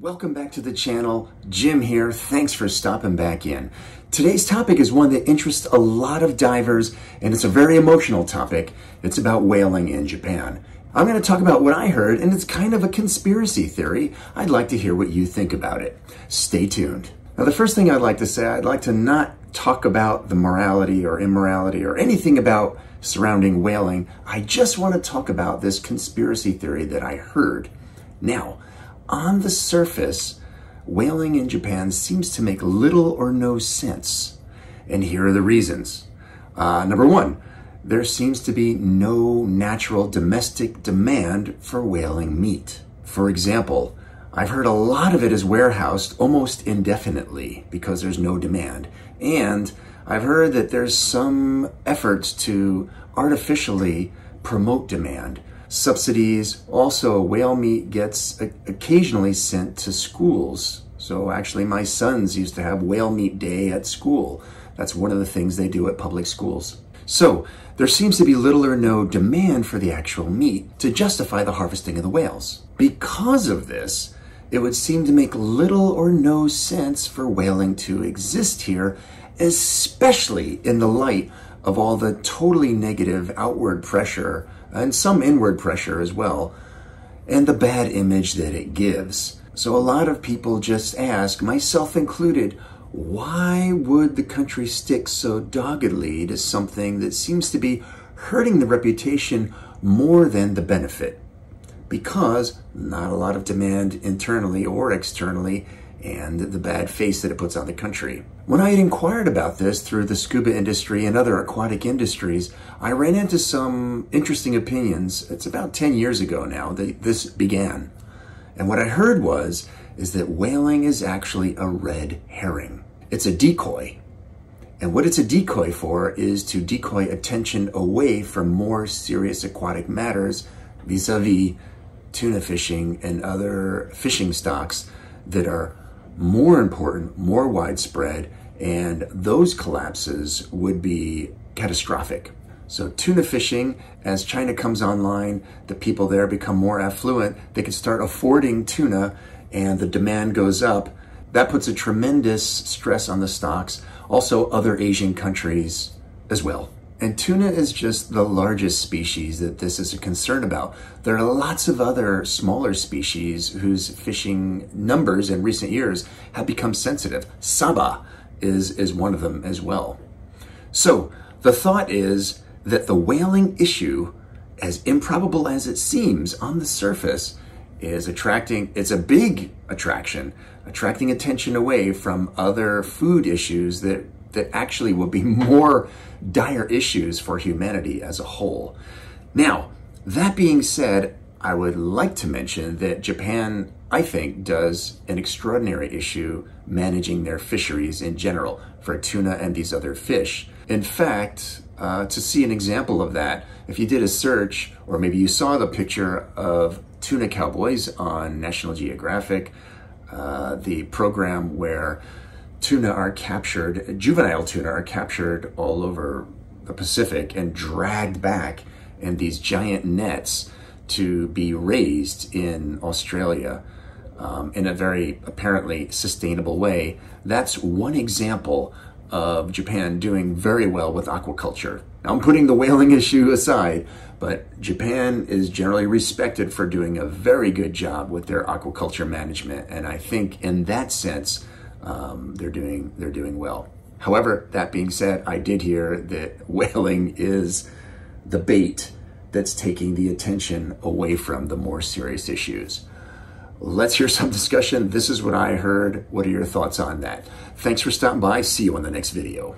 Welcome back to the channel. Jim here. Thanks for stopping back in. Today's topic is one that interests a lot of divers, and it's a very emotional topic. It's about whaling in Japan. I'm going to talk about what I heard, and it's kind of a conspiracy theory. I'd like to hear what you think about it. Stay tuned. Now, the first thing I'd like to say, I'd like to not talk about the morality or immorality or anything about surrounding whaling. I just want to talk about this conspiracy theory that I heard. Now, on the surface, whaling in Japan seems to make little or no sense. And here are the reasons. Uh, number one, there seems to be no natural domestic demand for whaling meat. For example, I've heard a lot of it is warehoused almost indefinitely because there's no demand. And I've heard that there's some efforts to artificially promote demand subsidies. Also, whale meat gets occasionally sent to schools. So actually, my sons used to have whale meat day at school. That's one of the things they do at public schools. So there seems to be little or no demand for the actual meat to justify the harvesting of the whales. Because of this, it would seem to make little or no sense for whaling to exist here, especially in the light of all the totally negative outward pressure and some inward pressure as well, and the bad image that it gives. So a lot of people just ask, myself included, why would the country stick so doggedly to something that seems to be hurting the reputation more than the benefit? Because not a lot of demand internally or externally, and the bad face that it puts on the country. When I had inquired about this through the scuba industry and other aquatic industries, I ran into some interesting opinions. It's about 10 years ago now that this began. And what I heard was, is that whaling is actually a red herring. It's a decoy. And what it's a decoy for is to decoy attention away from more serious aquatic matters vis-a-vis tuna fishing and other fishing stocks that are more important, more widespread, and those collapses would be catastrophic. So tuna fishing, as China comes online, the people there become more affluent, they can start affording tuna and the demand goes up. That puts a tremendous stress on the stocks. Also other Asian countries as well. And tuna is just the largest species that this is a concern about. There are lots of other smaller species whose fishing numbers in recent years have become sensitive. Saba is, is one of them as well. So the thought is that the whaling issue, as improbable as it seems on the surface, is attracting, it's a big attraction, attracting attention away from other food issues that that actually will be more dire issues for humanity as a whole. Now, that being said, I would like to mention that Japan, I think, does an extraordinary issue managing their fisheries in general for tuna and these other fish. In fact, uh, to see an example of that, if you did a search, or maybe you saw the picture of tuna cowboys on National Geographic, uh, the program where tuna are captured, juvenile tuna are captured all over the Pacific and dragged back in these giant nets to be raised in Australia um, in a very apparently sustainable way. That's one example of Japan doing very well with aquaculture. Now, I'm putting the whaling issue aside, but Japan is generally respected for doing a very good job with their aquaculture management. And I think in that sense, um, they're doing they're doing well. However, that being said, I did hear that whaling is the bait that's taking the attention away from the more serious issues. Let's hear some discussion. This is what I heard. What are your thoughts on that? Thanks for stopping by. See you in the next video.